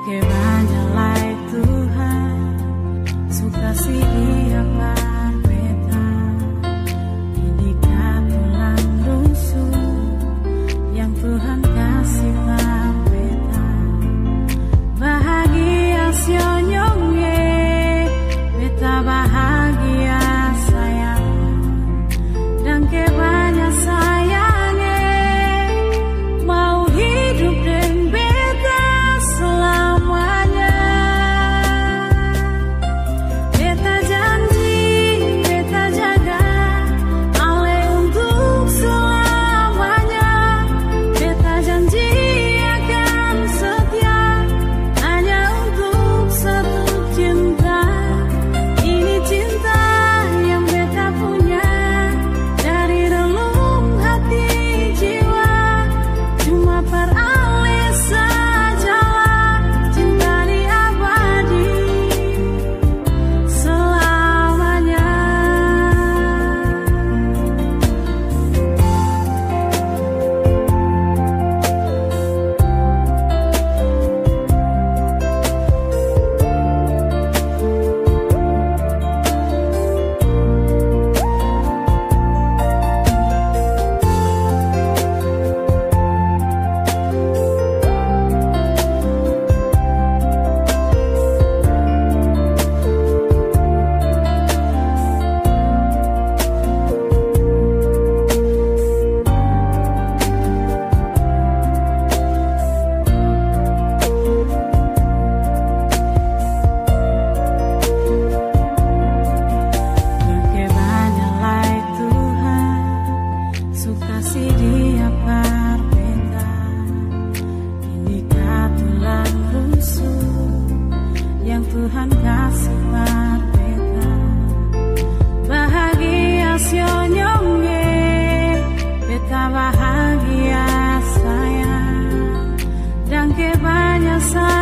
Bagaimana lai Tuhan. Suka sih dia siapa pasar.